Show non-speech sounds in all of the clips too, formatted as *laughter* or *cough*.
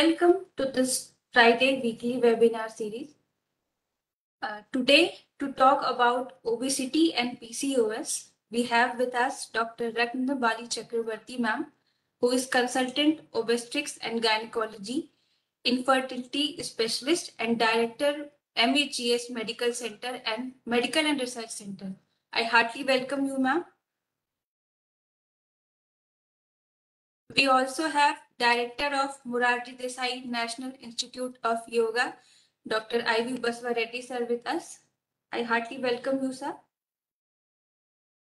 Welcome to this Friday weekly webinar series. Uh, today, to talk about obesity and PCOS, we have with us Dr. Ratnabali Chakravorty ma'am, who is consultant obstetrics and gynecology, infertility specialist and director MAGS Medical Center and Medical and Research Center. I heartily welcome you ma'am. We also have Director of Morarji Desai National Institute of Yoga, Dr. Ivy Baswa sir with us. I heartily welcome you, sir.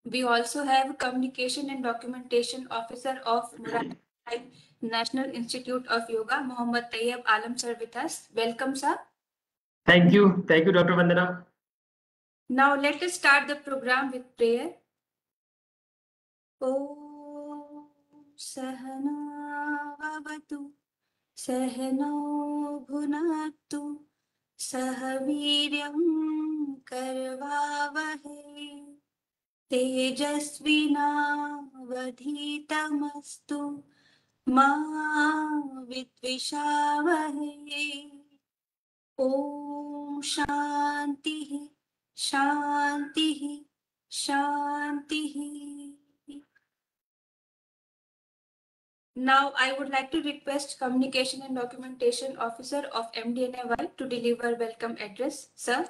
We also have Communication and Documentation Officer of Morarji Desai National Institute of Yoga, Mohammad Tayyab Alam sir with us. Welcome, sir. Thank you. Thank you, Dr. Vandana. Now let us start the program with prayer. ॐ सहनावतु सहनौ भुनक्तु सह वीर्यं करवावहै। तेजस्विनावधीतमस्तु मा विद्विषावहै। ॐ शान्तिः शान्तिः शान्तिः। Now, I would like to request Communication and Documentation Officer of MDNIY to deliver welcome address. Sir,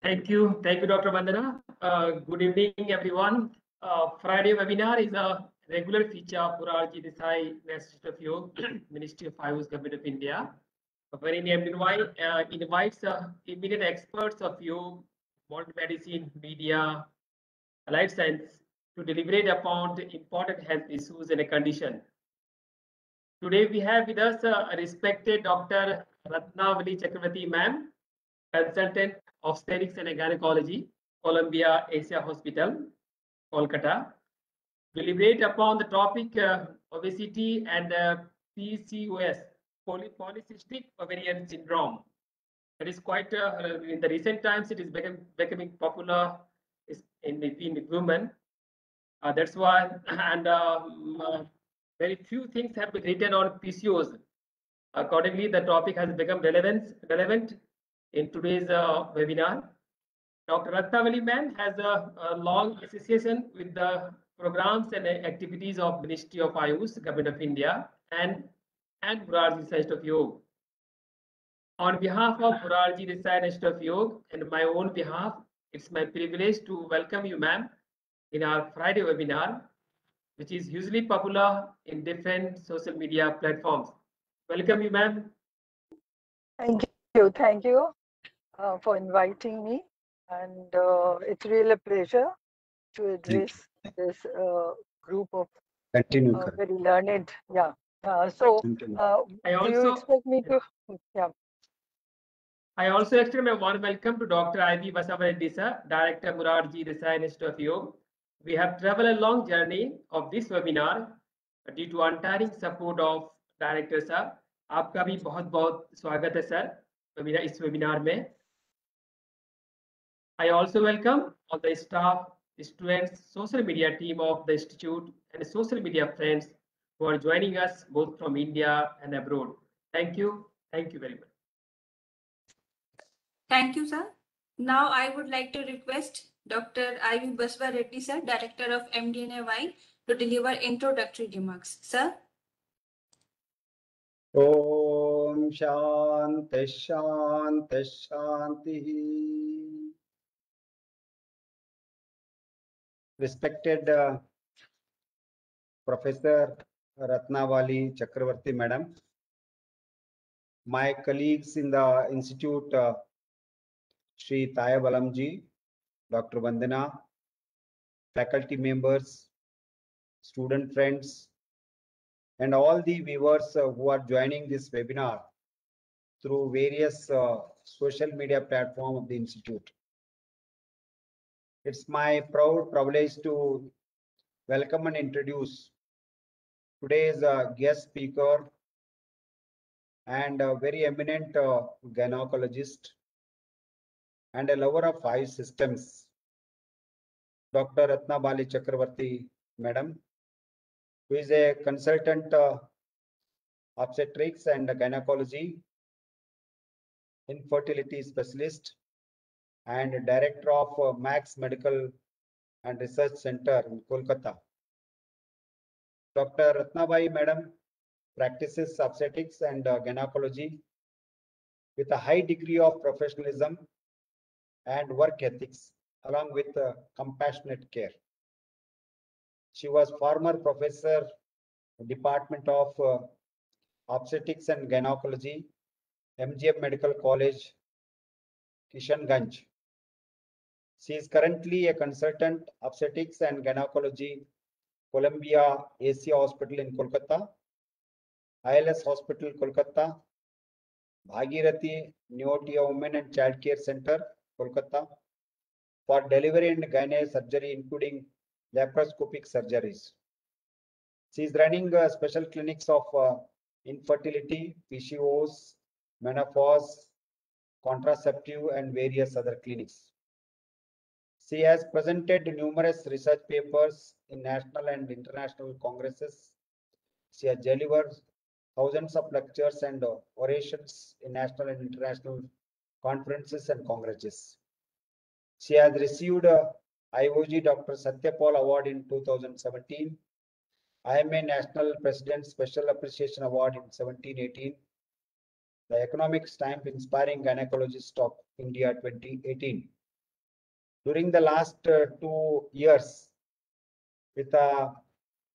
Thank you. Thank you, Dr. Vandana. Uh, good evening, everyone. Uh, Friday webinar is a regular feature of Morarji Desai Institute of Yoga, *clears throat* Ministry of Ayush, Government of India. Wherein MDNIY uh, invites uh, eminent experts of yoga, modern medicine, media, life science to deliberate upon the important health issues and a condition. Today we have with us a respected Dr. Ratnabali Chakravorty ma'am, consultant of obstetrics and gynecology, Columbia Asia Hospital, Kolkata. Deliberate upon the topic uh, obesity and uh, PCOS, poly polycystic ovarian syndrome. That is quite uh, in the recent times it is becoming popular in between women. Uh, that's why, and um, uh, very few things have been written on PCOS. Accordingly, the topic has become relevant, relevant in today's uh, webinar. Dr. Ratnabali Man has a, a, long association with the programs and activities of Ministry of Ayush, Government of India, and and Morarji Institute of Yoga. On behalf of Morarji Institute of Yoga and my own behalf, it's my privilege to welcome you, ma'am, in our Friday webinar, which is hugely popular in different social media platforms. Welcome you, ma'am. Thank you. Thank you uh, for inviting me. And uh, it's really a pleasure to address this uh, group of Continue. uh, very learned. Yeah. Uh, so, Continue. uh, I do you also expect me to? Yeah. I also extend a warm welcome to Dr. Ivy Basavaraddi, sir, Director Morarji Desai Institute of Yoga. We have traveled a long journey of this webinar due to untiring support of Director sir. आपका भी बहुत बहुत स्वागत है sir webinar इस webinar में. I also welcome all the staff, students, social media team of the institute, and social media friends who are joining us both from India and abroad. Thank you. Thank you very much. thank you, sir. Now, I would like to request Dr. Ivy Baswa Reddy sir, Director of MDNAY, to deliver introductory remarks. Sir, ॐ शान्तिः शान्तिः शान्तिः Respected uh, Professor Ratnavali Chakravarti Madam, my colleagues in the institute, uh, Sri Tayab Alamji, Dr. Vandana, faculty members, student friends, and all the viewers uh, who are joining this webinar through various uh, social media platform of the institute. It's my proud privilege to welcome and introduce today's uh, guest speaker and a very eminent uh, gynecologist and a lover of five systems, Dr. Ratnabali Chakravorty, Madam, who is a consultant uh, obstetrics and gynecology, infertility specialist, and director of uh, MAGS Medical and Research Center in Kolkata. Dr. Ratnabali Madam practices obstetrics and uh, gynecology with a high degree of professionalism and work ethics along with uh, compassionate care. She was former professor, Department of uh, Obstetrics and Gynecology, MGM Medical College, Kishanganj. She is currently a consultant obstetrics and gynecology, Columbia Asia Hospital in Kolkata, ILS Hospital, Kolkata, Bhagirathi Neotia Women and Child Care Center, Kolkata, for delivery and gynae surgery, including laparoscopic surgeries. She is running uh, special clinics of uh, infertility, PCOS, menopause, contraceptive, and various other clinics. She has presented numerous research papers in national and international congresses. She has delivered thousands of lectures and uh, orations in national and international conferences and congresses. She has received a IOG Dr. Satyapal Award in 2017, IMA National President Special Appreciation Award in 1718, the Economic Times Inspiring Gynecologist of India 2018. During the last uh, two years, with the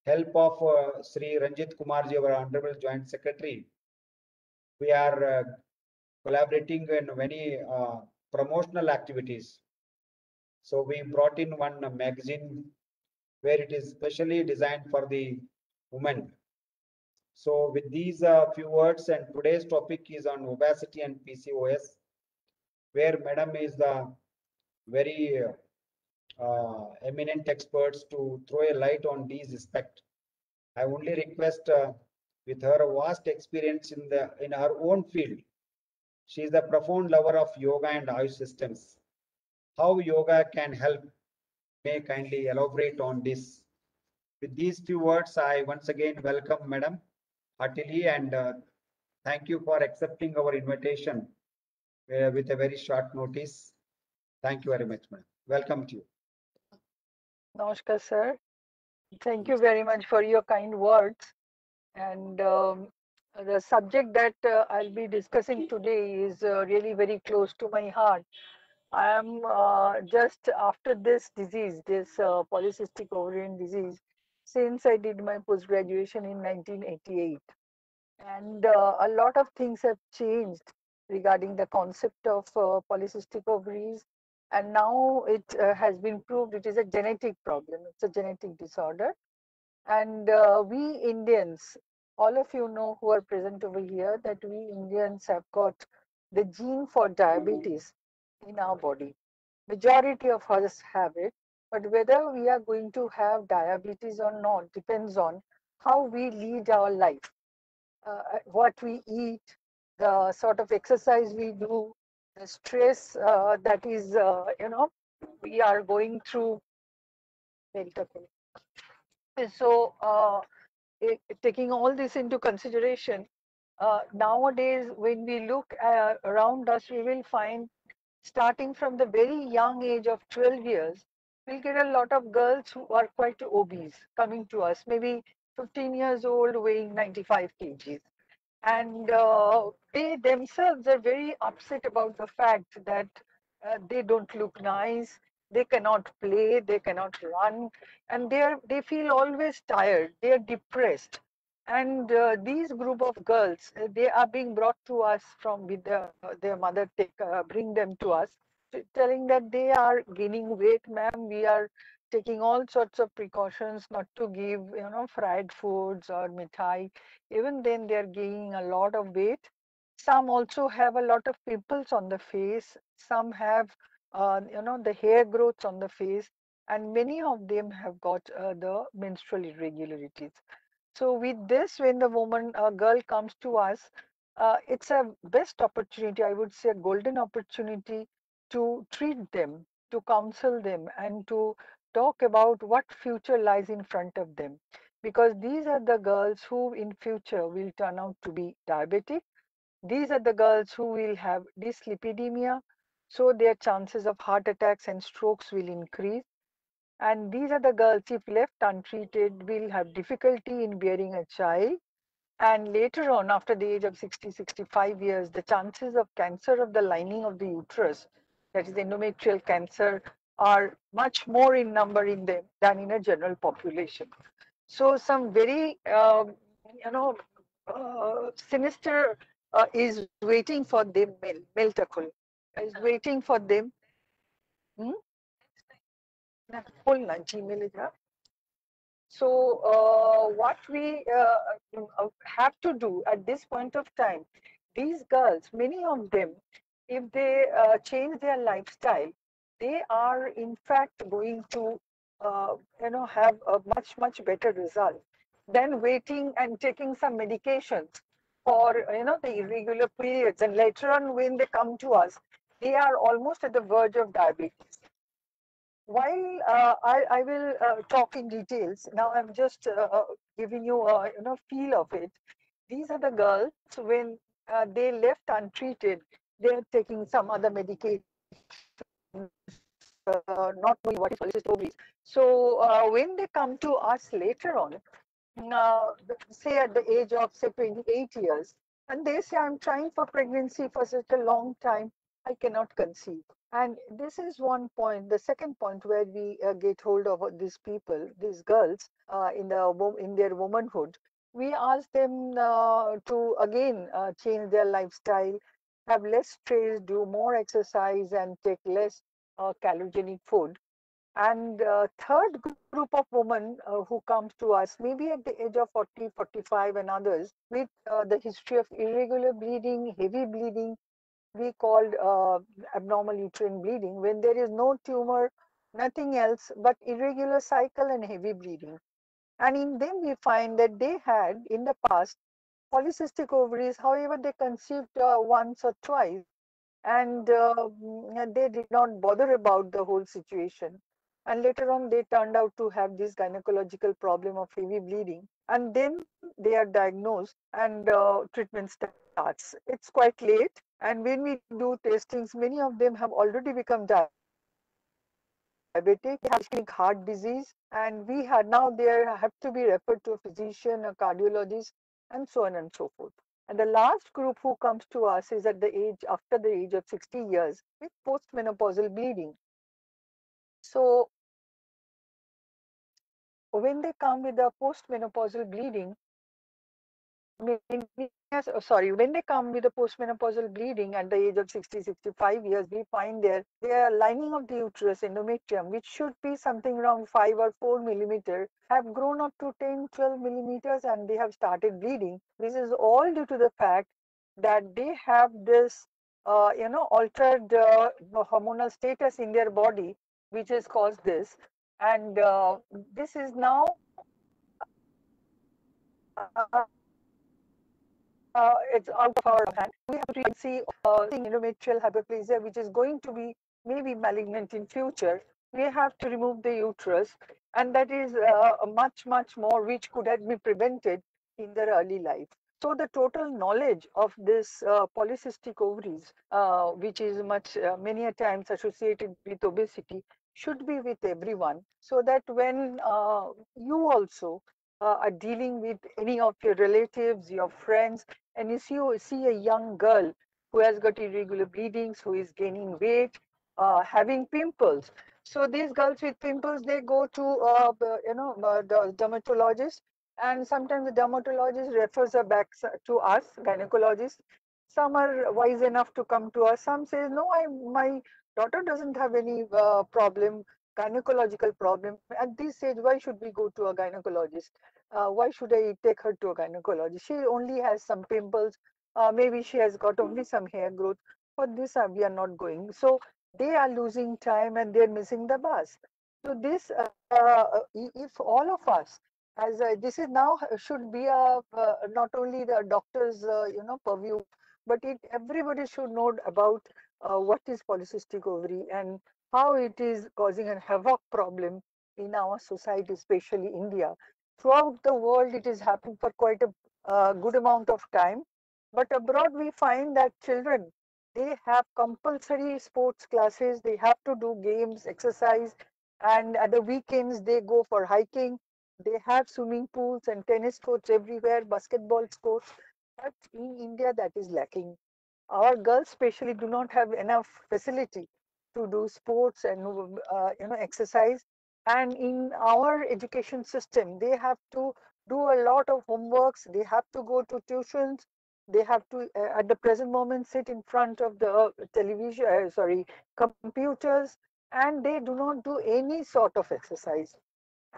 help of uh, Sri Ranjit Kumarji, our Honorable Joint Secretary, we are uh, collaborating in many uh, promotional activities. So we brought in one magazine where it is specially designed for the women. So with these uh, few words and today's topic is on obesity and PCOS, where Madam is the very uh, eminent experts to throw a light on these aspects. I only request uh, with her vast experience in the in her own field. She is a profound lover of yoga and Ayush systems. How yoga can help may kindly elaborate on this. With these few words, I once again welcome Madam heartily and uh, thank you for accepting our invitation uh, with a very short notice. Thank you very much, Madam. Welcome to you. Namaskar, sir. Thank you very much for your kind words. And um, the subject that uh, I'll be discussing today is uh, really very close to my heart. I am uh, just after this disease, this uh, polycystic ovarian disease, since I did my post graduation in 1988. And uh, a lot of things have changed regarding the concept of uh, polycystic ovaries. And now it uh, has been proved it is a genetic problem. It's a genetic disorder. And uh, we indians all of you know who are present over here that we indians have got the gene for diabetes in our body. Majority of us have it but whether we are going to have diabetes or not depends on how we lead our life. Uh, what we eat the sort of exercise we do the stress uh, that is, uh, you know, we are going through. So, uh, it, taking all this into consideration, uh, nowadays when we look uh, around us, we will find starting from the very young age of 12 years, we'll get a lot of girls who are quite obese coming to us, maybe 15 years old, weighing 95 kgs. And uh, they themselves are very upset about the fact that uh, they don't look nice they cannot play they cannot run and they are they feel always tired they are depressed and uh, these group of girls uh, they are being brought to us from with their, their mother take uh, bring them to us telling that they are gaining weight ma'am. We are taking all sorts of precautions not to give you know fried foods or mithai. Even then they're gaining a lot of weight. Some also have a lot of pimples on the face. Some have uh, you know the hair growths on the face. And many of them have got uh, the menstrual irregularities so with this when the woman a girl comes to us uh, it's a best opportunity i would say a golden opportunity to treat them to counsel them and to talk about what future lies in front of them because these are the girls who in future will turn out to be diabetic. These are the girls who will have dyslipidemia, so their chances of heart attacks and strokes will increase. And these are the girls, if left untreated, will have difficulty in bearing a child. And later on, after the age of 60, 65 years, the chances of cancer of the lining of the uterus, that is endometrial cancer, are much more in number in them than in a general population. So some very, um, you know, uh, sinister uh, is waiting for them, Mel, Meltakul, is waiting for them. Hmm? Full Gmail is up. So uh, what we uh, uh, have to do at this point of time, these girls, many of them, if they uh, change their lifestyle, they are in fact going to, uh, you know, have a much much better result than waiting and taking some medications for you know the irregular periods, and later on when they come to us, they are almost at the verge of diabetes while uh, I, I will uh, talk in details, now I'm just uh, giving you a you know, feel of it. These are the girls when uh, they left untreated, they're taking some other medication, uh, not knowing what is polycystic. So uh, when they come to us later on, now say at the age of say 28 years, and they say, I'm trying for pregnancy for such a long time, I cannot conceive. And this is one point. The second point where we uh, get hold of these people, these girls, uh, in the in their womanhood, we ask them uh, to again uh, change their lifestyle, have less stress, do more exercise, and take less uh, calorigenic food. And uh, third group of women who comes to us, maybe at the age of 40, 45, and others, with the history of irregular bleeding, heavy bleeding, we called uh, abnormal uterine bleeding when there is no tumor, nothing else but irregular cycle and heavy bleeding. And in them we find that they had in the past polycystic ovaries, however they conceived uh, once or twice and uh, they did not bother about the whole situation. And later on they turned out to have this gynecological problem of heavy bleeding and then they are diagnosed and uh, treatment starts. It's quite late and when we do testings, many of them have already become diabetic, having heart disease, and we had now they have to be referred to a physician, a cardiologist, and so on and so forth. And the last group who comes to us is at the age after the age of 60 years with postmenopausal bleeding. So when they come with the postmenopausal bleeding, yes, oh, sorry, when they come with a postmenopausal bleeding at the age of 60, 65 years, we find their, their lining of the uterus, endometrium, which should be something around 5 or 4 millimeter, have grown up to 10, 12 millimeters and they have started bleeding. This is all due to the fact that they have this, uh, you know, altered uh, hormonal status in their body, which has caused this. And uh, this is now uh, it's out of our hand. We have to see uh, endometrial hyperplasia, which is going to be maybe malignant in future. We have to remove the uterus, and that is uh, much, much more which could have been prevented in their early life. So the total knowledge of this uh, polycystic ovaries, uh, which is much uh, many times associated with obesity, should be with everyone, so that when uh, you also uh, are dealing with any of your relatives, your friends, and if you see a young girl who has got irregular bleedings, who is gaining weight, uh, having pimples. So these girls with pimples, they go to, uh, you know, the dermatologist, and sometimes the dermatologist refers her back to us, gynecologists. Some are wise enough to come to us. Some say, no, I, my daughter doesn't have any uh, problem gynecological problem. At this age, why should we go to a gynecologist? Uh, why should I take her to a gynecologist? She only has some pimples. Uh, maybe she has got only some hair growth. For this, uh, we are not going. So they are losing time and they're missing the bus. So this, uh, uh, if all of us, as this is now should be a uh, not only the doctor's you know purview, but it everybody should know about what is polycystic ovary and how it is causing a havoc problem in our society, especially India. throughout the world it is happening for quite a uh, good amount of time. But abroad we find that children, they have compulsory sports classes, they have to do games, exercise, and at the weekends they go for hiking. They have swimming pools and tennis courts everywhere, basketball courts. But in India that is lacking. Our girls especially do not have enough facility to do sports and uh, you know exercise. And in our education system they have to do a lot of homeworks. They have to go to tuitions. They have to uh, at the present moment sit in front of the television uh, sorry computers and they do not do any sort of exercise.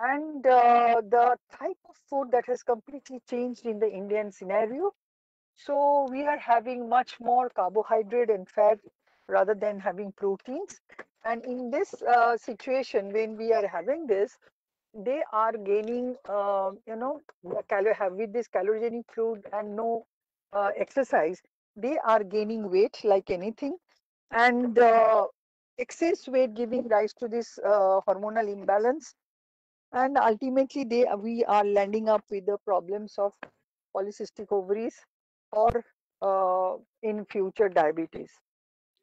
And uh, the type of food that has completely changed in the indian scenario. So we are having much more carbohydrate and fat rather than having proteins. And in this uh, situation, when we are having this, they are gaining, uh, you know, have with this calorigenic food and no uh, exercise, they are gaining weight like anything. And uh, excess weight giving rise to this uh, hormonal imbalance. And ultimately, they we are landing up with the problems of polycystic ovaries or uh, in future diabetes.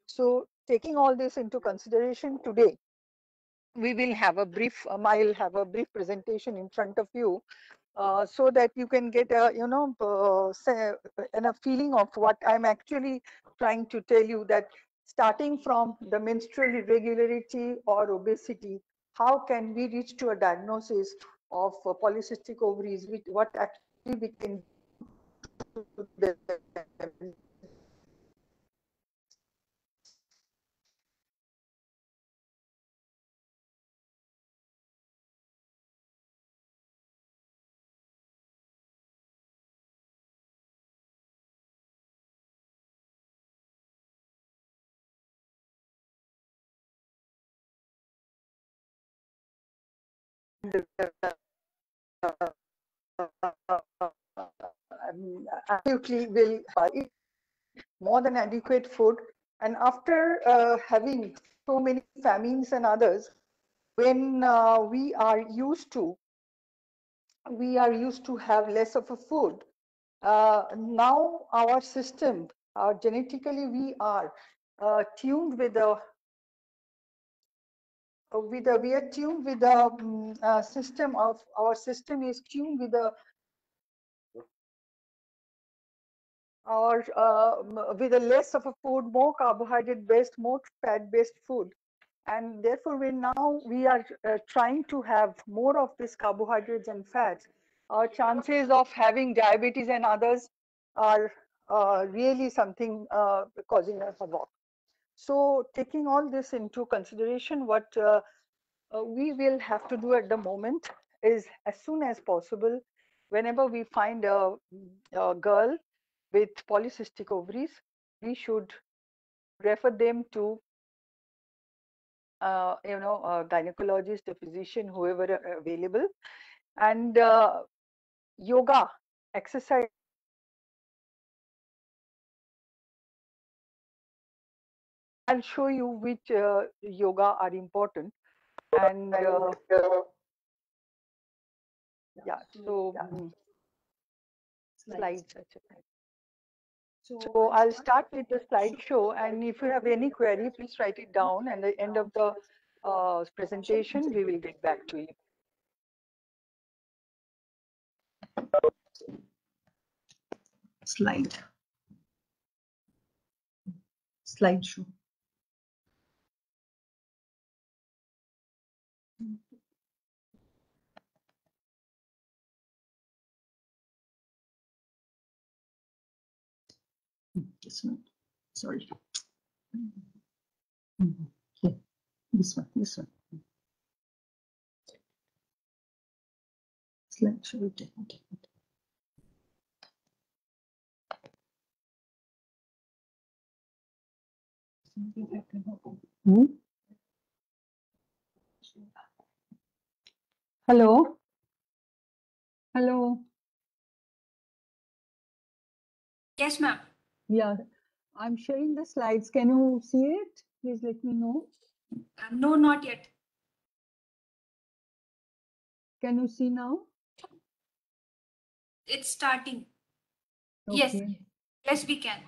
So taking all this into consideration today, we will have a brief, um, I'll have a brief presentation in front of you uh, so that you can get a, you know, uh, say, and a feeling of what I'm actually trying to tell you that starting from the menstrual irregularity or obesity, how can we reach to a diagnosis of uh, polycystic ovaries, with what actually we can do absolutely will eat more than adequate food. And after uh, having so many famines and others, when uh, we are used to, we are used to have less of a food. Uh, now our system, uh, genetically we are uh, tuned with the uh, with the we are tuned with the um, uh, system of our system is tuned with the or uh, with a less of a food, more carbohydrate based, more fat based food. And therefore, when now we are uh, trying to have more of this carbohydrates and fats, our chances of having diabetes and others are uh, really something uh, causing us a havoc. So taking all this into consideration, what uh, uh, we will have to do at the moment is as soon as possible, whenever we find a, a girl with polycystic ovaries, we should refer them to uh, you know, a gynecologist, a physician, whoever available, and uh, yoga, exercise. I'll show you which uh, yoga are important, and uh, yeah. So mm, slides. So I'll start with the slideshow, and if you have any query, please write it down. And at the end of the uh, presentation, we will get back to you. slide. Slideshow. This one, sorry. Yeah, this one, this one. Slideshow. okay. Hmm? Hello? Hello? Yes, ma'am. Yeah, I'm sharing the slides. Can you see it? Please let me know. Uh, no, not yet. Can you see now? it's starting. Yes. Yes, we can.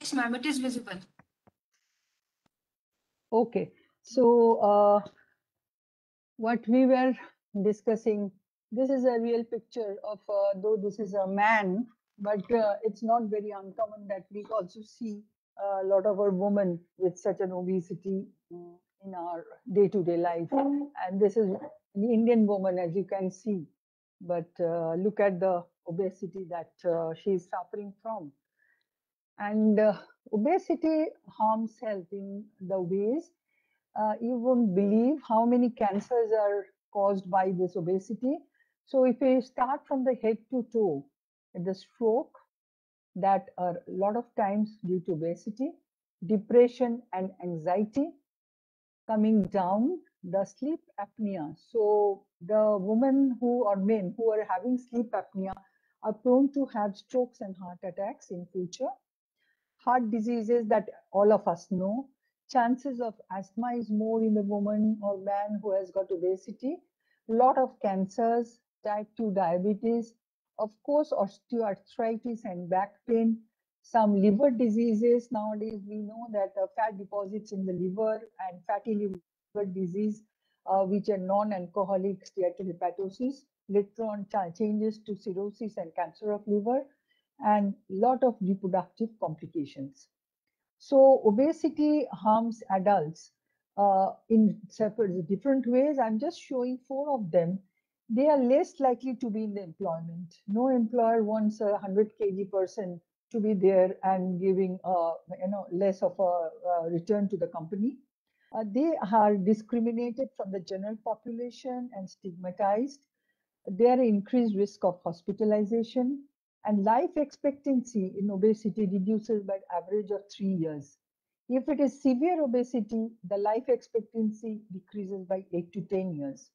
Yes, ma'am, it is visible. Okay, so uh, what we were discussing, this is a real picture of, uh, though this is a man, but uh, it's not very uncommon that we also see a lot of our women with such an obesity in our day-to-day life. And this is an Indian woman, as you can see. But uh, look at the obesity that uh, she is suffering from. And uh, obesity harms health in the ways uh, you won't believe how many cancers are caused by this obesity. So if we start from the head to toe, the stroke that are a lot of times due to obesity, depression and anxiety, coming down the sleep apnea. So the women who are men who are having sleep apnea are prone to have strokes and heart attacks in future heart diseases that all of us know. Chances of asthma is more in the woman or man who has got obesity. A lot of cancers, type 2 diabetes, of course, osteoarthritis and back pain, some liver diseases. Nowadays, we know that uh, fat deposits in the liver and fatty liver disease, uh, which are non-alcoholic steatohepatosis, later on changes to cirrhosis and cancer of liver and lot of reproductive complications. So obesity harms adults uh, in separate different ways. I'm just showing four of them. They are less likely to be in the employment. No employer wants a 100 kg person to be there and giving uh, you know less of a uh, return to the company. Uh, they are discriminated from the general population and stigmatized. They are increased risk of hospitalization and life expectancy in obesity reduces by average of three years. If it is severe obesity, the life expectancy decreases by eight to 10 years.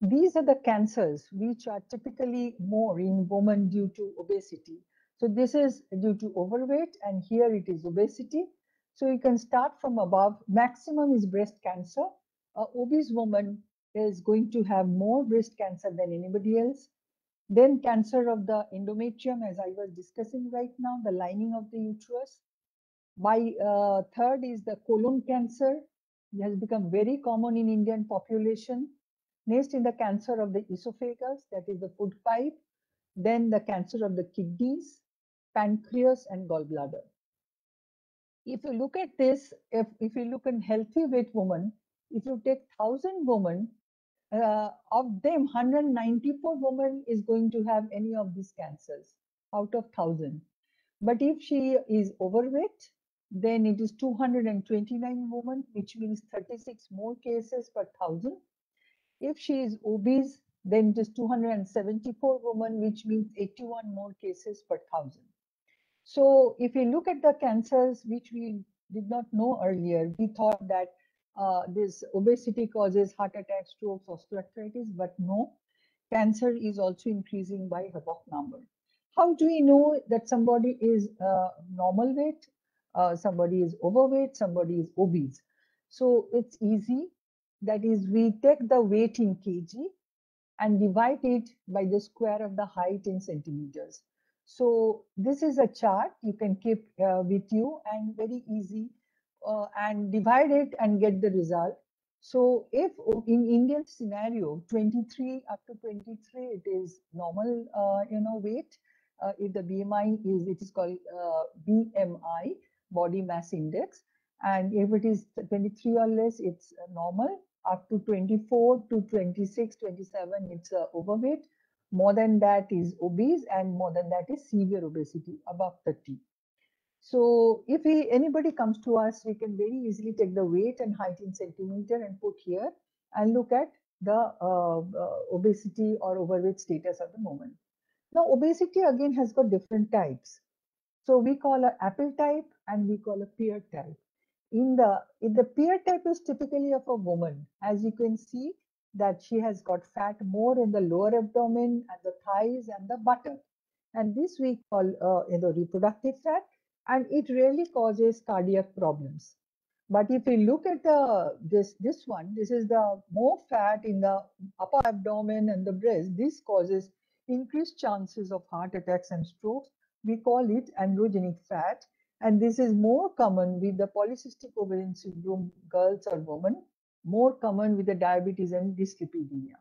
These are the cancers which are typically more in women due to obesity. So this is due to overweight and here it is obesity. So you can start from above. Maximum is breast cancer. A obese woman is going to have more breast cancer than anybody else. Then cancer of the endometrium, as I was discussing right now, the lining of the uterus. By uh, third is the colon cancer. It has become very common in Indian population. Next in the cancer of the esophagus, that is the food pipe. Then the cancer of the kidneys, pancreas, and gallbladder. If you look at this, if, if you look in healthy weight woman, if you take 1000 women, uh, of them 194 women is going to have any of these cancers out of 1000 but if she is overweight then it is 229 women which means 36 more cases per thousand if she is obese then it is 274 women which means 81 more cases per thousand so if we look at the cancers which we did not know earlier we thought that uh, this obesity causes heart attacks, strokes, osteoarthritis, but no, cancer is also increasing by havoc number. How do we know that somebody is uh, normal weight, uh, somebody is overweight, somebody is obese? So it's easy. That is, we take the weight in kg and divide it by the square of the height in centimeters. So this is a chart you can keep uh, with you and very easy uh, and divide it and get the result. So if in Indian scenario, 23 up to 23, it is normal, uh, you know, weight. Uh, if the BMI is, it is called uh, BMI, body mass index. And if it is 23 or less, it's normal. Up to 24 to 26, 27, it's uh, overweight. More than that is obese and more than that is severe obesity above 30. So if we, anybody comes to us, we can very easily take the weight and height in centimeter and put here and look at the uh, uh, obesity or overweight status at the moment. Now, obesity again has got different types. So we call a apple type and we call a pear type. In the, in the pear type is typically of a woman. As you can see that she has got fat more in the lower abdomen and the thighs and the buttock. And this we call uh, know, reproductive fat and it really causes cardiac problems. But if we look at the this this one, this is the more fat in the upper abdomen and the breast. This causes increased chances of heart attacks and strokes. We call it androgenic fat, and this is more common with the polycystic ovarian syndrome girls or women, more common with the diabetes and dyslipidemia.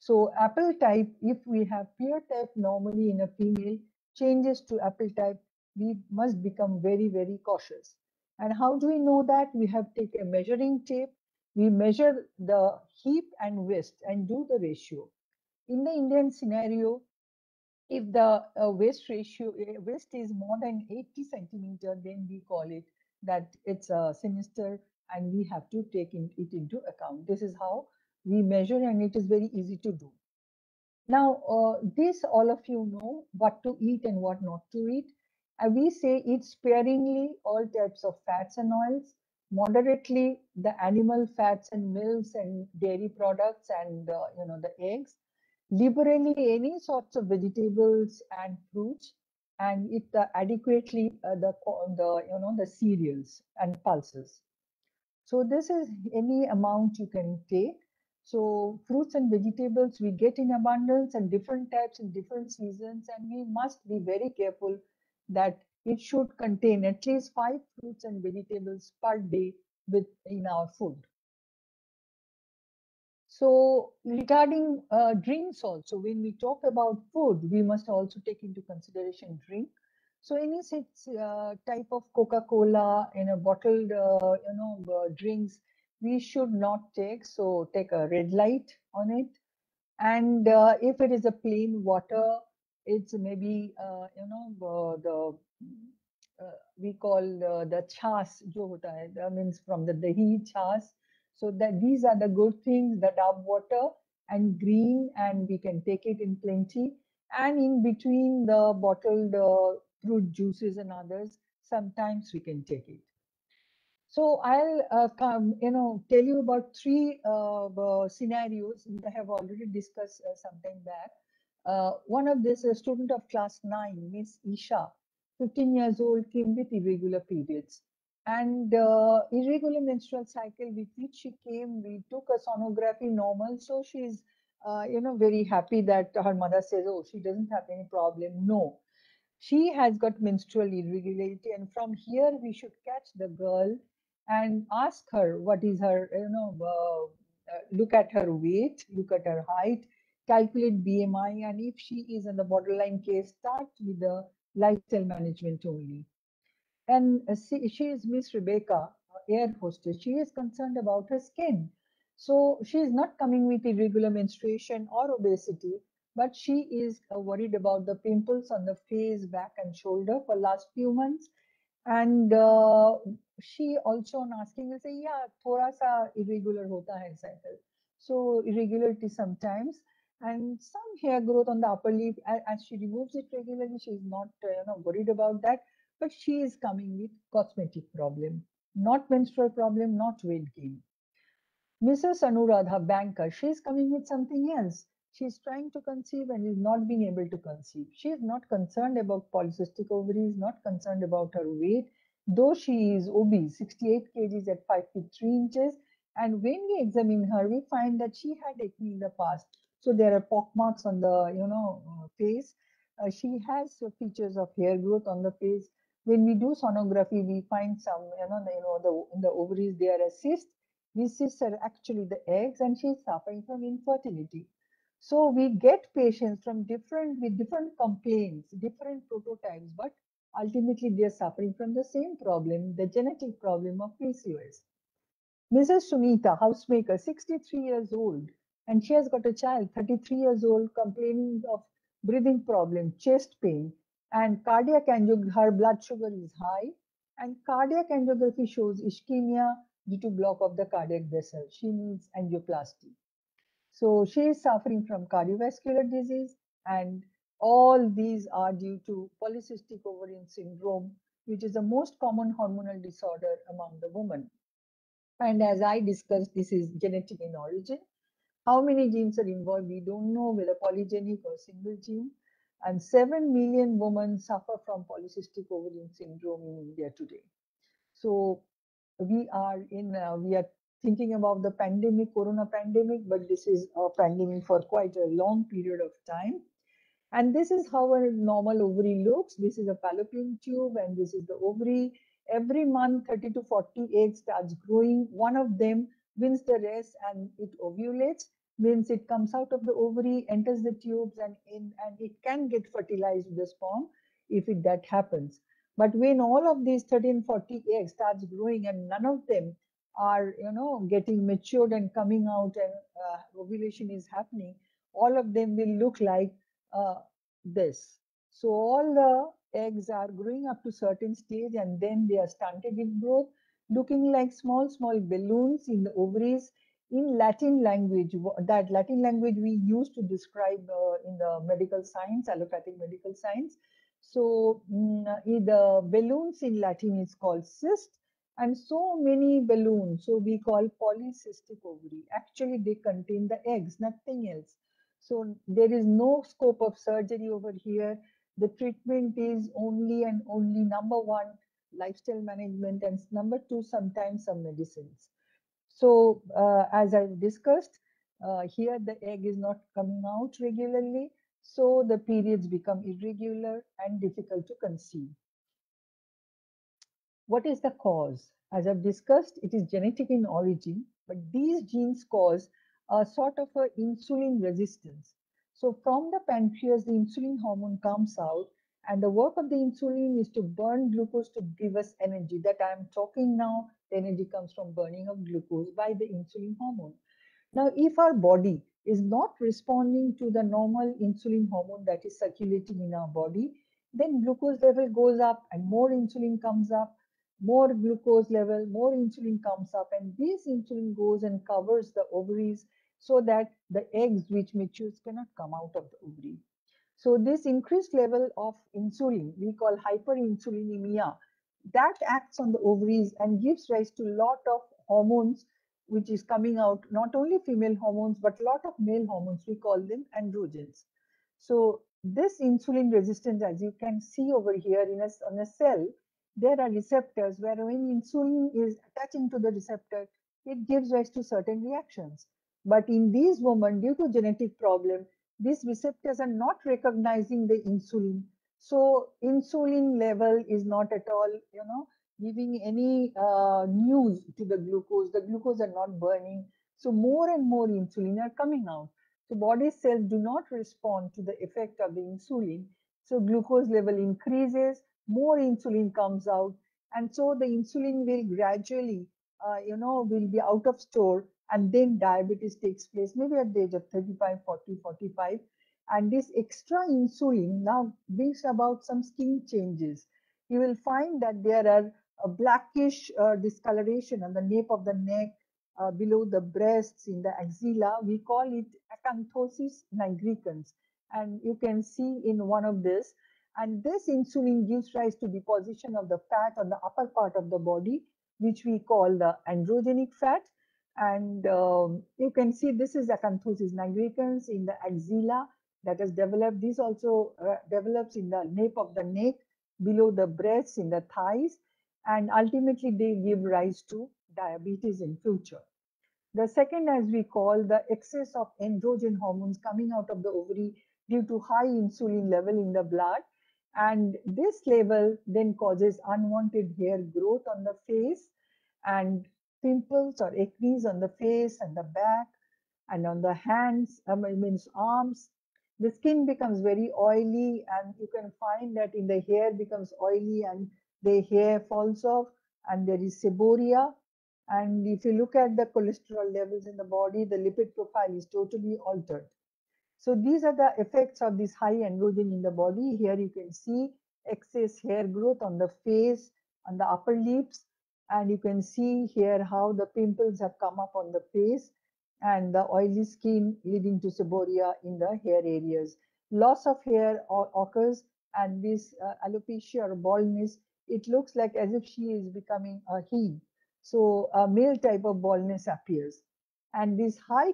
So apple type, if we have pear type normally in a female, changes to apple type, we must become very, very cautious. And how do we know that? We have taken a measuring tape. We measure the hip and waist and do the ratio. In the Indian scenario, if the uh, waist ratio, uh, waist is more than 80 centimeter, then we call it that it's a sinister and we have to take in, it into account. This is how we measure and it is very easy to do. Now, uh, this all of you know what to eat and what not to eat. Uh, we say eat sparingly all types of fats and oils, moderately the animal fats and milks and dairy products and uh, you know the eggs, liberally any sorts of vegetables and fruits, and eat the adequately uh, the the you know the cereals and pulses. So this is any amount you can take. So fruits and vegetables we get in abundance and different types in different seasons, and we must be very careful that it should contain at least five fruits and vegetables per day with in our food. So regarding uh, drinks also, when we talk about food, we must also take into consideration drink. So any such uh, type of Coca-Cola in a bottled, uh, you know, uh, drinks, we should not take. So take a red light on it. And uh, if it is a plain water, it's maybe uh, you know the we call the chas jo hota hai that means from the dahi chas so that these are the good things the dove water and green and we can take it in plenty. And in between the bottled uh, fruit juices and others sometimes we can take it. So i'll uh, come you know tell you about three uh, scenarios. That i have already discussed some time back. Uh, one of this, a student of class 9, Miss Isha, 15 years old, came with irregular periods. And uh, irregular menstrual cycle which she came, we took a sonography normal. So she's, uh, you know, very happy that her mother says, oh, she doesn't have any problem. No, she has got menstrual irregularity. And from here, we should catch the girl and ask her what is her, you know, uh, uh look at her weight, look at her height, calculate BMI, and if she is in the borderline case, start with the lifestyle management only. And uh, she is Miss Rebecca, air hostess. She is concerned about her skin. So she is not coming with irregular menstruation or obesity, but she is uh, worried about the pimples on the face, back, and shoulder for last few months. And uh, she also on asking, say, yeah, thoda sa irregular hota hai cycle. So irregularity sometimes and some hair growth on the upper lip as she removes it regularly she is not uh, you know worried about that but she is coming with cosmetic problem not menstrual problem not weight gain. Mrs anuradha banker she is coming with something else. She is trying to conceive and is not being able to conceive. She is not concerned about polycystic ovaries not concerned about her weight. Though she is obese 68 kgs at 5 feet 3 inches and when we examine her we find that she had acne in the past. So there are pock marks on the, you know, uh, face. Uh, she has features of hair growth on the face. When we do sonography, we find some, you know, the, you know, the in the ovaries there are cysts. These cysts are actually the eggs, and she's suffering from infertility. So we get patients from different with different complaints, different prototypes, but ultimately they're suffering from the same problem, the genetic problem of PCOS. Mrs. Sumita, housemaker, 63 years old, and she has got a child 33 years old complaining of breathing problem chest pain and cardiac angiography her blood sugar is high. And cardiac angiography shows ischemia due to block of the cardiac vessel. She needs angioplasty. So she is suffering from cardiovascular disease. And all these are due to polycystic ovarian syndrome which is the most common hormonal disorder among the women. And as i discussed this is genetic in origin. How many genes are involved? We don't know whether polygenic or single gene. And 7 million women suffer from polycystic ovarian syndrome in India today. So we are in, uh, we are thinking about the pandemic, corona pandemic, but this is a pandemic for quite a long period of time. And this is how a normal ovary looks. This is a fallopian tube and this is the ovary. Every month, 30 to 40 eggs starts growing. One of them wins the race and it ovulates, means it comes out of the ovary, enters the tubes and in, and it can get fertilized with the sperm if it, that happens. But when all of these 30 and 40 eggs starts growing and none of them are, you know, getting matured and coming out and uh, ovulation is happening, all of them will look like uh, this. So all the eggs are growing up to certain stage and then they are stunted in growth, looking like small, small balloons in the ovaries in Latin language. That Latin language we use to describe uh, in the medical science, allopathic medical science. So mm, the balloons in Latin is called cyst and so many balloons. So we call polycystic ovary. Actually, they contain the eggs, nothing else. So there is no scope of surgery over here. The treatment is only and only number one, lifestyle management, and number two, sometimes some medicines. So uh, as I've discussed, uh, here the egg is not coming out regularly. So the periods become irregular and difficult to conceive. What is the cause? As I've discussed, it is genetic in origin, but these genes cause a sort of a insulin resistance. So from the pancreas, the insulin hormone comes out and the work of the insulin is to burn glucose to give us energy that I am talking now. The energy comes from burning of glucose by the insulin hormone. Now, if our body is not responding to the normal insulin hormone that is circulating in our body, then glucose level goes up and more insulin comes up more glucose level, more insulin comes up, and this insulin goes and covers the ovaries so that the eggs which matures cannot come out of the ovary. So this increased level of insulin, we call hyperinsulinemia, that acts on the ovaries and gives rise to a lot of hormones which is coming out, not only female hormones, but a lot of male hormones, we call them androgens. So this insulin resistance, as you can see over here in a, on a cell, there are receptors where when insulin is attaching to the receptor, it gives rise to certain reactions. But in these women, due to genetic problem, these receptors are not recognizing the insulin. So insulin level is not at all, you know, giving any uh, news to the glucose. The glucose are not burning. So more and more insulin are coming out. So body cells do not respond to the effect of the insulin. So glucose level increases more insulin comes out and so the insulin will gradually uh, you know will be out of store and then diabetes takes place maybe at the age of 35 40 45 and this extra insulin now brings about some skin changes. You will find that there are a blackish uh, discoloration on the nape of the neck uh, below the breasts in the axilla. We call it acanthosis nigricans. And you can see in one of this. And this insulin gives rise to deposition of the fat on the upper part of the body, which we call the androgenic fat. And um, you can see this is acanthosis nigricans in the axilla that has developed. This also uh, develops in the nape of the neck, below the breasts, in the thighs. And ultimately, they give rise to diabetes in future. The second, as we call the excess of androgen hormones coming out of the ovary due to high insulin level in the blood and this level then causes unwanted hair growth on the face and pimples or acne on the face and the back and on the hands, I mean arms. The skin becomes very oily and you can find that in the hair becomes oily and the hair falls off and there is seborrhea. And if you look at the cholesterol levels in the body, the lipid profile is totally altered. So these are the effects of this high androgen in the body. Here you can see excess hair growth on the face, on the upper lips, and you can see here how the pimples have come up on the face and the oily skin leading to seborrhea in the hair areas. Loss of hair occurs and this uh, alopecia or baldness, it looks like as if she is becoming a he. So a male type of baldness appears. And this high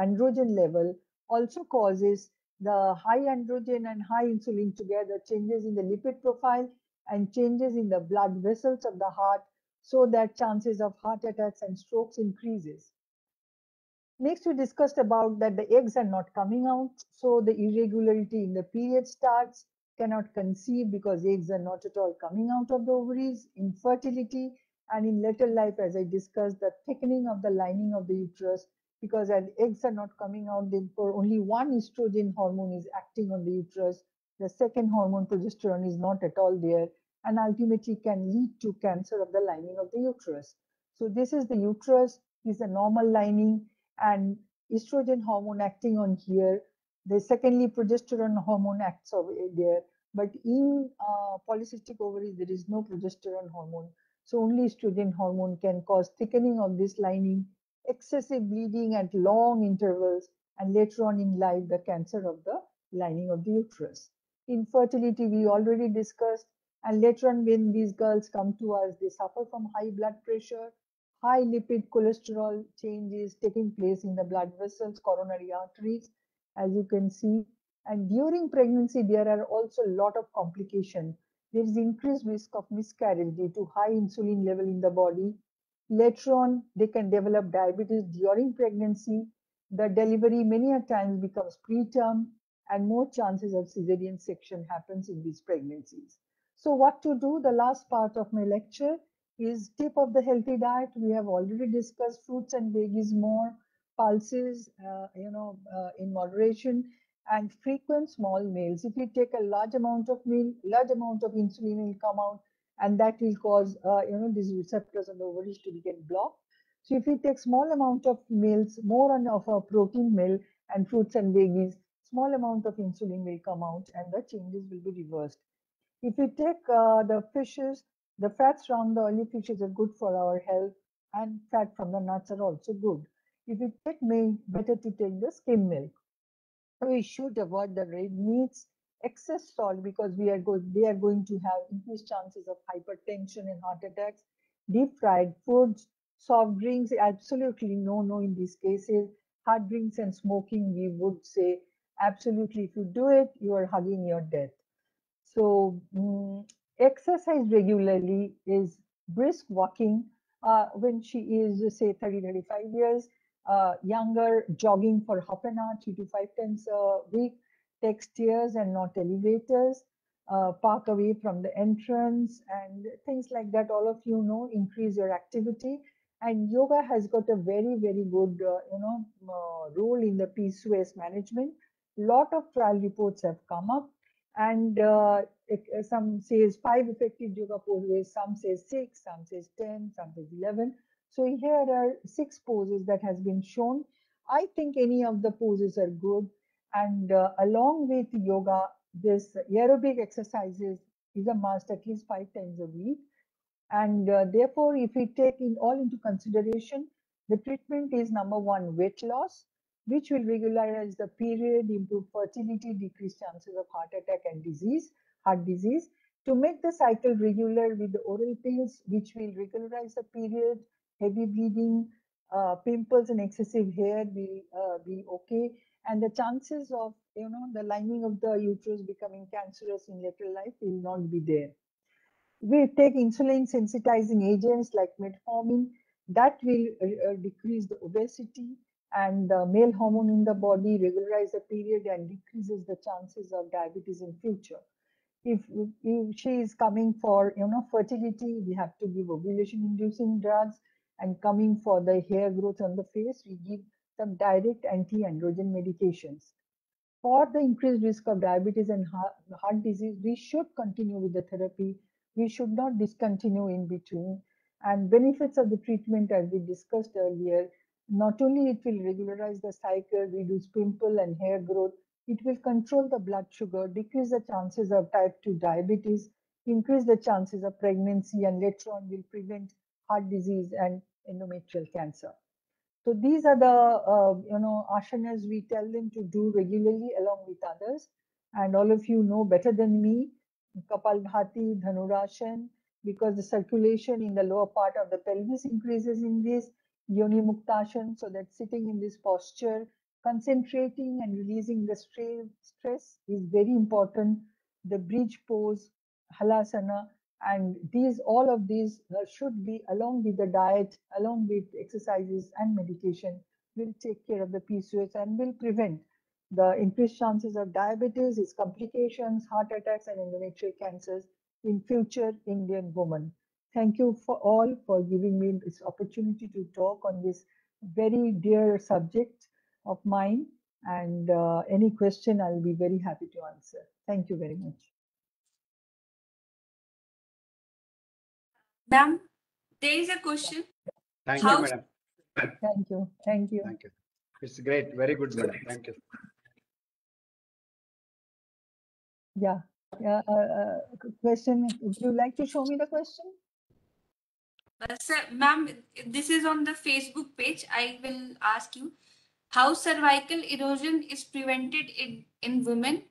androgen level also causes the high androgen and high insulin together changes in the lipid profile and changes in the blood vessels of the heart. So that chances of heart attacks and strokes increases. Next, we discussed about that the eggs are not coming out, so the irregularity in the period starts, cannot conceive because eggs are not at all coming out of the ovaries, infertility, and in later life, as I discussed, the thickening of the lining of the uterus because as eggs are not coming out, therefore only one estrogen hormone is acting on the uterus. The second hormone, progesterone, is not at all there and ultimately can lead to cancer of the lining of the uterus. So this is the uterus, is a normal lining and estrogen hormone acting on here. The secondly, progesterone hormone acts over there. But in uh, polycystic ovaries, there is no progesterone hormone. So only estrogen hormone can cause thickening of this lining, excessive bleeding at long intervals, and later on in life, the cancer of the lining of the uterus. Infertility, we already discussed. And later on, when these girls come to us, they suffer from high blood pressure, high lipid cholesterol changes taking place in the blood vessels, coronary arteries, as you can see. And during pregnancy, there are also a lot of complications. There is increased risk of miscarriage due to high insulin level in the body. Later on, they can develop diabetes during pregnancy. The delivery many a times becomes preterm and more chances of cesarean section happens in these pregnancies. So what to do? The last part of my lecture is tip of the healthy diet. We have already discussed fruits and veggies more, pulses, uh, you know, uh, in moderation and frequent small meals. If you take a large amount of meal, large amount of insulin will come out and that will cause, uh, you know, these receptors on the ovaries to get blocked. So if you take small amount of meals, more of a protein meal and fruits and veggies, small amount of insulin will come out and the changes will be reversed. If we take uh, the fishes, the fats from the oily fishes are good for our health and fat from the nuts are also good. If we take milk, better to take the skim milk. We should avoid the red meats, excess salt because we are going, they are going to have increased chances of hypertension and heart attacks. Deep fried foods, soft drinks, absolutely no, no in these cases. Hard drinks and smoking, we would say absolutely if you do it, you are hugging your death. So um, exercise regularly is brisk walking uh, when she is say 30, 35 years, uh, younger jogging for half an hour, three to five times a week, take stairs and not elevators, uh, park away from the entrance and things like that. All of you know, increase your activity. And yoga has got a very, very good, uh, you know, uh, role in the PCOS management. Lot of trial reports have come up and uh, it, uh, some says five effective yoga poses, some says six, some says 10, some says 11. So here are six poses that has been shown. I think any of the poses are good. And uh, along with yoga, this aerobic exercises is a must at least five times a week. And uh, therefore, if we take in all into consideration, the treatment is number one, weight loss which will regularize the period, improve fertility, decrease chances of heart attack and disease, heart disease. To make the cycle regular with the oral pills, which will regularize the period, heavy bleeding, uh, pimples and excessive hair will uh, be okay. And the chances of, you know, the lining of the uterus becoming cancerous in later life will not be there. We take insulin sensitizing agents like metformin that will uh, decrease the obesity, and the male hormone in the body regularizes the period and decreases the chances of diabetes in future. If, if she is coming for you know fertility, we have to give ovulation inducing drugs and coming for the hair growth on the face, we give some direct anti-androgen medications. For the increased risk of diabetes and heart disease, we should continue with the therapy. We should not discontinue in between. And benefits of the treatment, as we discussed earlier, not only it will regularize the cycle, reduce pimple and hair growth, it will control the blood sugar, decrease the chances of type 2 diabetes, increase the chances of pregnancy, and later on will prevent heart disease and endometrial cancer. So these are the uh, you know asanas we tell them to do regularly along with others. And all of you know better than me, Kapalbhati, Dhanurasana, because the circulation in the lower part of the pelvis increases in this Yoni Muktasana, so that sitting in this posture, concentrating and releasing the stress is very important. The bridge pose, Halasana, And these, all of these uh, should be along with the diet, along with exercises and meditation, will take care of the PCOS and will prevent the increased chances of diabetes, its complications, heart attacks, and endometrial cancers in future Indian women. Thank you for all for giving me this opportunity to talk on this very dear subject of mine. And uh, any question, I'll be very happy to answer. Thank you very much. Ma'am, there is a question. Thank How- you, madam. Thank you. Thank you. Thank you. It's great. Very good, madam. Thank you. Yeah. Yeah. Uh, uh, question. Would you like to show me the question? Uh, sir, ma'am, this is on the Facebook page. I will ask you how cervical erosion is prevented in, in women.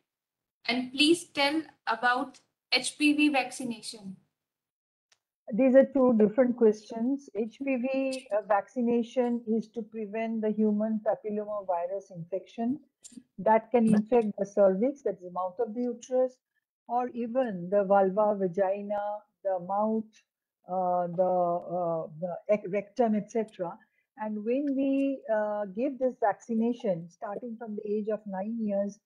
And please tell about HPV vaccination. These are two different questions. HPV uh, vaccination is to prevent the human papilloma virus infection that can infect the cervix, that is the mouth of the uterus, or even the vulva, vagina, the mouth, the, uh, the rectum, etc. And when we uh, give this vaccination, starting from the age of nine years,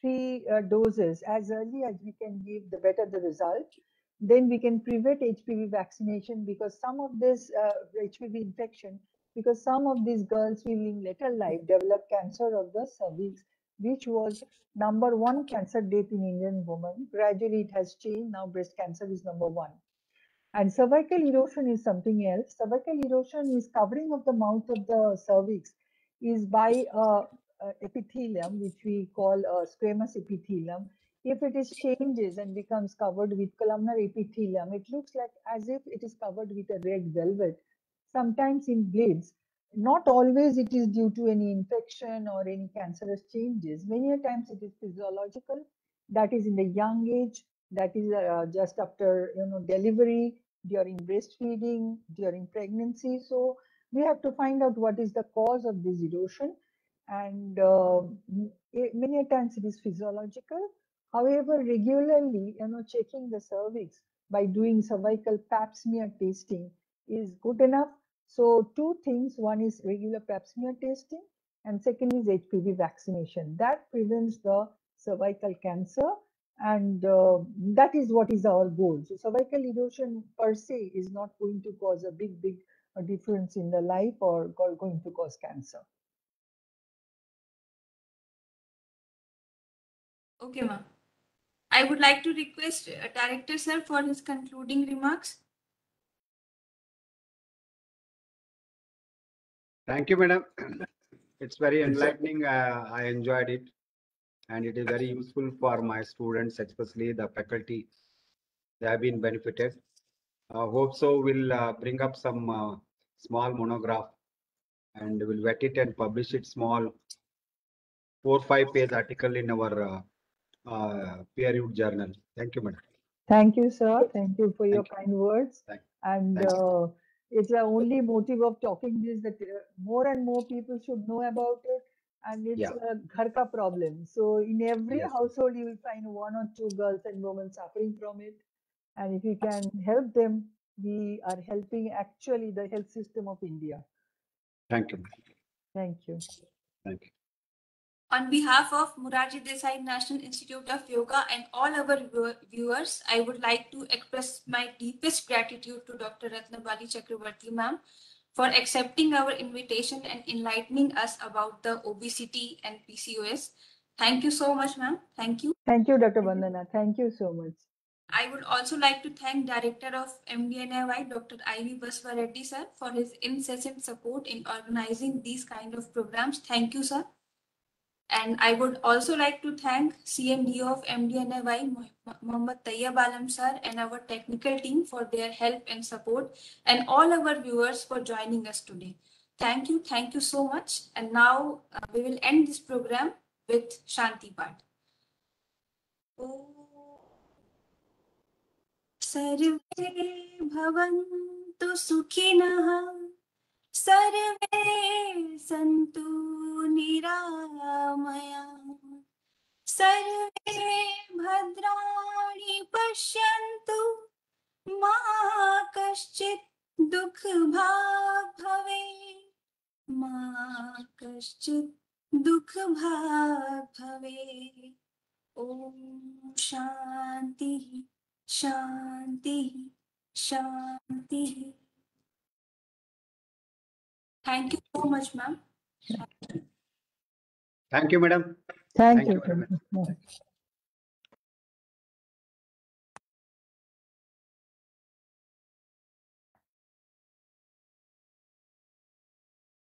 three uh, doses, as early as we can give, the better the result then we can prevent HPV vaccination because some of this uh, HPV infection, because some of these girls will in later life develop cancer of the cervix, which was number one cancer death in Indian women. Gradually it has changed. Now breast cancer is number one. And cervical erosion is something else. Cervical erosion is covering of the mouth of the cervix is by uh, uh, epithelium, which we call uh, squamous epithelium. If it is changes and becomes covered with columnar epithelium, it looks like as if it is covered with a red velvet. Sometimes in bleeds, not always it is due to any infection or any cancerous changes. Many a times it is physiological. That is in the young age. That is uh, just after you know delivery, during breastfeeding, during pregnancy. So we have to find out what is the cause of this erosion, and uh, eh, many times it is physiological. However, regularly, you know, checking the cervix by doing cervical pap smear testing is good enough. So two things, one is regular pap smear testing and second is HPV vaccination. That prevents the cervical cancer and uh, that is what is our goal. So cervical erosion per se is not going to cause a big, big uh, difference in the life or going to cause cancer. Okay, ma'am. I would like to request uh, Director Sir for his concluding remarks. Thank you, madam. It's very enlightening. Uh, I enjoyed it. And it is very useful for my students, especially the faculty. They have been benefited. Uh, hope so We'll uh, bring up some uh, small monograph and we'll vet it and publish it small four, five page article in our uh, uh, peer reviewed journal. Thank you, madam. Thank you, sir. Thank you for your Thank kind words. Thank- And thank uh, it's the only motive of talking is that uh, more and more people should know about it. And it's Yeah. a ghar ka problem. So in every Yes. household, you will find one or two girls and women suffering from it. And if you can help them, we are helping actually the health system of India. Thank you. Thank you. Thank you. On behalf of Morarji Desai National Institute of Yoga and all our viewers, I would like to express my deepest gratitude to Dr. Ratnabali Chakravorty ma'am for accepting our invitation and enlightening us about the obesity and PCOS. Thank you so much, ma'am. Thank you. Thank you, Dr. Vandana. Thank you so much. I would also like to thank Director of MDNIY, Dr. I.V. Basavaraddi, sir, for his incessant support in organizing these kind of programs. Thank you, sir. And I would also like to thank CMDO of MDNIY, Mohammad Tayyab Alam sir, and our technical team for their help and support, and all our viewers for joining us today. Thank you, thank you so much. And now uh, we will end this program with Shanti Path. सर्वे भवन्तु सुखिनः Sarve Santu. निरामया। सर्वे भद्राणि पश्यन्तु मा कश्चित् दुःखभाग् भवेत् मा कश्चित् दुःखभाग् भवेत् ॐ शान्तिः शान्तिः शान्तिः। Thank you so much ma'am Thank you, madam. Thank Thank you. you very thank you. Yeah.